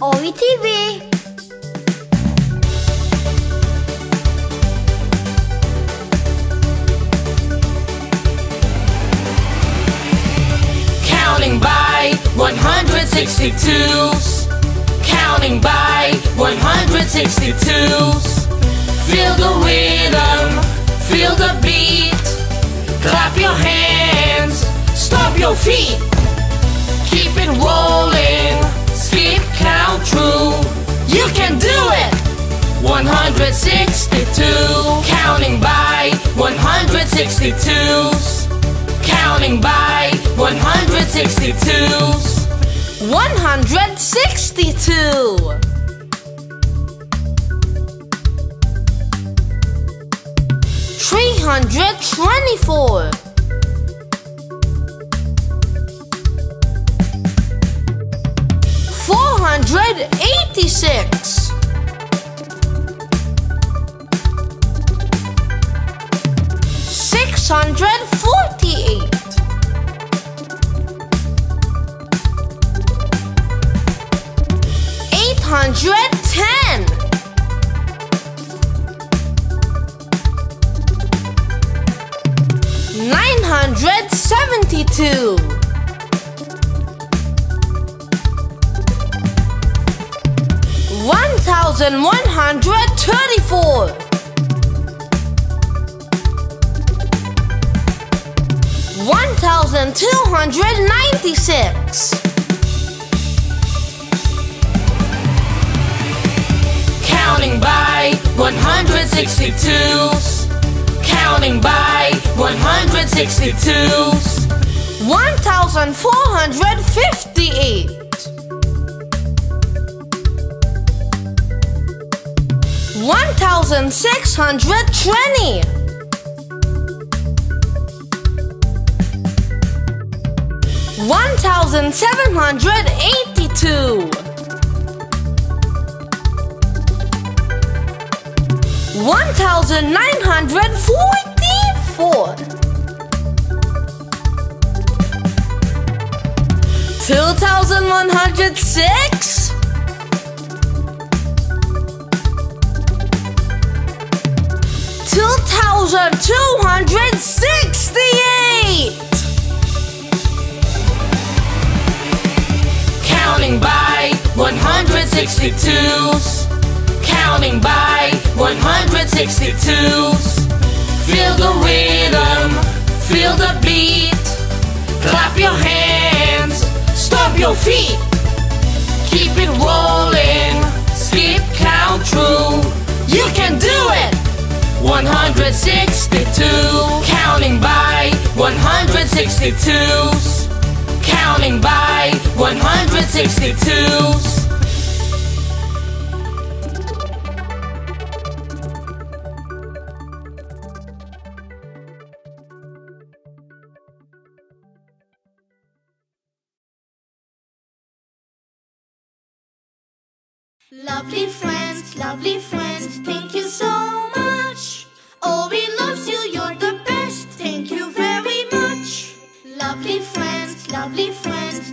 Owie TV. Counting by 162s. Counting by 162s. Feel the rhythm, feel the beat. Clap your hands, stomp your feet. Keep it rolling, can do it! 162, counting by 162s. Counting by 162s. 162 324 486 648 Eight hundred ten, nine hundred seventy-two, one thousand one hundred thirty-four, one thousand two hundred ninety-six. Counting by 162s. Counting by 162s. One thousand four hundred fifty-eight, one thousand six hundred twenty, one thousand seven hundred eighty-two, one thousand nine hundred forty-four. Two thousand one hundred six, two thousand two hundred sixty-eight, Counting by 162s. Counting by 162s. Feel the rhythm, feel the beat. Clap your hands, stomp your feet. Keep it rolling, 162, counting by 162s. Counting by 162s. Lovely friends, lovely friends, thank you so much. Lovely friends, lovely friends,